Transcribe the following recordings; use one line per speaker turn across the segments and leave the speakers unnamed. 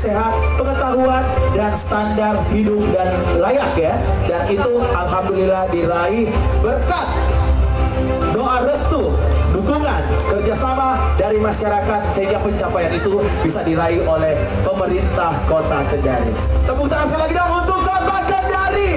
sehat, pengetahuan dan standar hidup dan layak ya. Dan itu alhamdulillah diraih berkat doa restu, dukungan, kerjasama dari masyarakat sehingga pencapaian itu bisa diraih oleh pemerintah Kota Kendari. Tepuk tangan sekali lagi dong untuk Kota Kendari.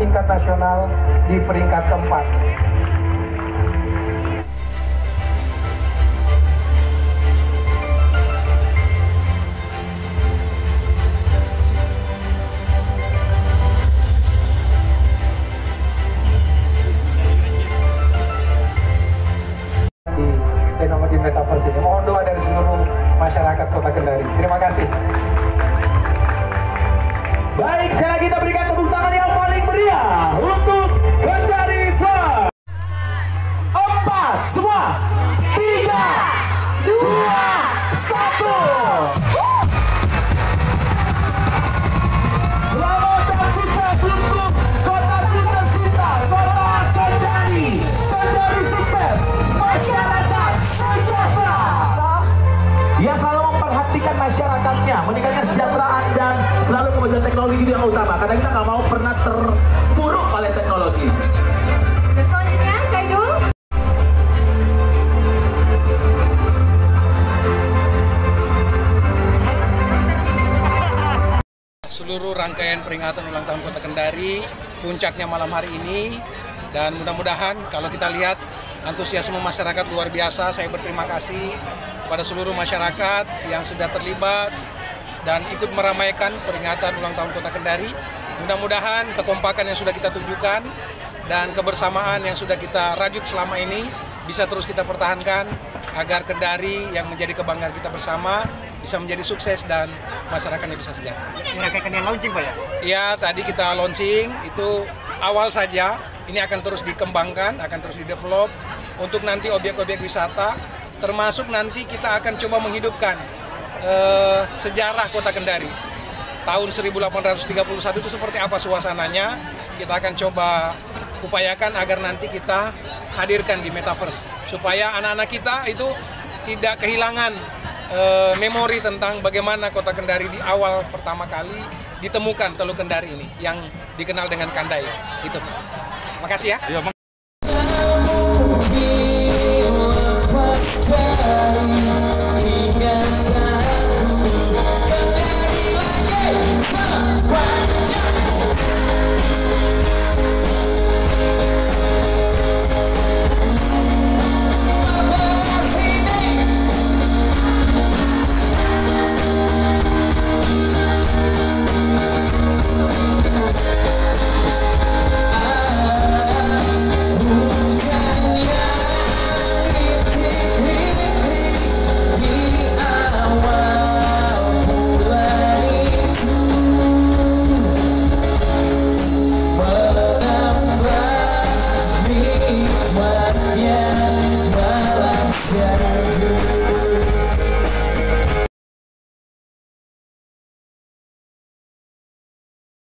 Tingkat nasional di peringkat keempat.
Yang selalu memperhatikan masyarakatnya, meningkatkan kesejahteraan dan selalu kemajuan teknologi itu yang utama. Karena kita nggak mau pernah terpuruk oleh teknologi.
Dan selanjutnya, Kaidul.
seluruh rangkaian peringatan ulang tahun Kota Kendari, puncaknya malam hari ini, dan mudah-mudahan kalau kita lihat antusiasme masyarakat luar biasa, saya berterima kasih pada seluruh masyarakat yang sudah terlibat dan ikut meramaikan peringatan ulang tahun Kota Kendari. Mudah-mudahan kekompakan yang sudah kita tunjukkan dan kebersamaan yang sudah kita rajut selama ini bisa terus kita pertahankan agar Kendari yang menjadi kebanggaan kita bersama bisa menjadi sukses dan masyarakatnya bisa sejahtera.
Menyelesaikan yang launching Pak ya?
Ya, tadi kita launching itu awal saja. Ini akan terus dikembangkan, akan terus didevelop untuk nanti objek-objek wisata. Termasuk nanti kita akan coba menghidupkan eh, sejarah Kota Kendari. Tahun 1831 itu seperti apa suasananya? Kita akan coba upayakan agar nanti kita hadirkan di metaverse supaya anak-anak kita itu tidak kehilangan eh, memori tentang bagaimana kota Kendari di awal pertama kali ditemukan Teluk Kendari ini yang dikenal dengan Kandai. Itu. Makasih ya.